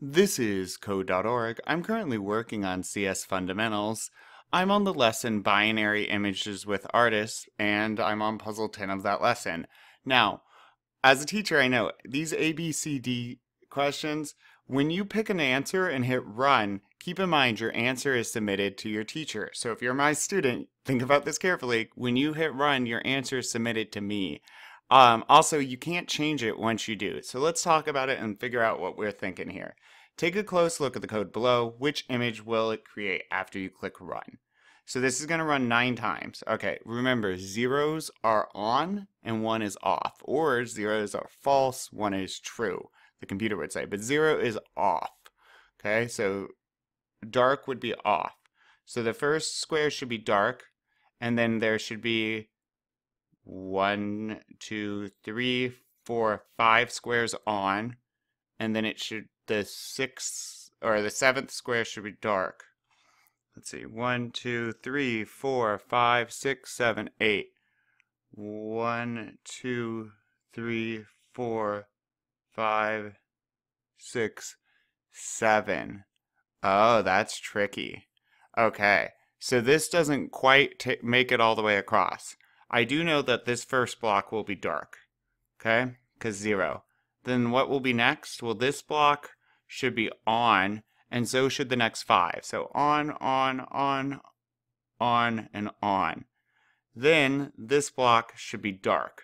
This is Code.org. I'm currently working on CS Fundamentals. I'm on the lesson Binary Images with Artists, and I'm on Puzzle 10 of that lesson. Now, as a teacher, I know these ABCD questions, when you pick an answer and hit run, keep in mind your answer is submitted to your teacher. So if you're my student, think about this carefully. When you hit run, your answer is submitted to me. Um, also, you can't change it once you do. So let's talk about it and figure out what we're thinking here. Take a close look at the code below. Which image will it create after you click run? So this is going to run nine times. Okay, remember zeros are on and one is off, or zeros are false, one is true, the computer would say, but zero is off. Okay, so dark would be off. So the first square should be dark, and then there should be one, two, three, four, five squares on, and then it should the sixth or the seventh square should be dark. Let's see, one, two, three, four, five, six, seven, eight. One, two, three, four, five, six, seven. Oh, that's tricky. Okay, so this doesn't quite make it all the way across. I do know that this first block will be dark, okay, because zero. Then what will be next? Well, this block should be on, and so should the next five. So on, on, on, on, and on. Then this block should be dark.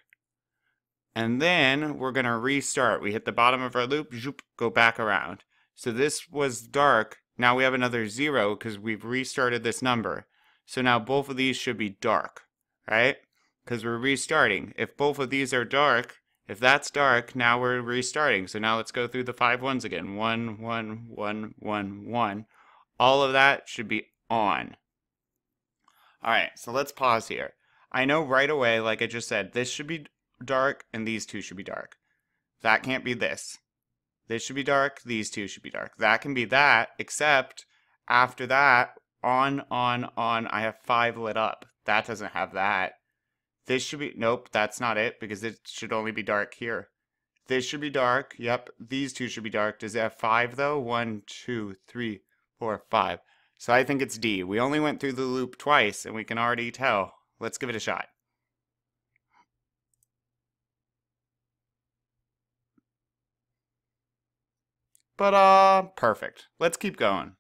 And then we're going to restart. We hit the bottom of our loop, zoop, go back around. So this was dark. Now we have another zero because we've restarted this number. So now both of these should be dark, right? Because we're restarting. If both of these are dark, if that's dark, now we're restarting. So now let's go through the five ones again. One, one, one, one, one. All of that should be on. All right, so let's pause here. I know right away, like I just said, this should be dark and these two should be dark. That can't be this. This should be dark, these two should be dark. That can be that, except after that, on, on, on, I have five lit up. That doesn't have that. This should be, nope, that's not it because it should only be dark here. This should be dark. Yep, these two should be dark. Does it have five though? One, two, three, four, five. So I think it's D. We only went through the loop twice and we can already tell. Let's give it a shot. But, uh, perfect. Let's keep going.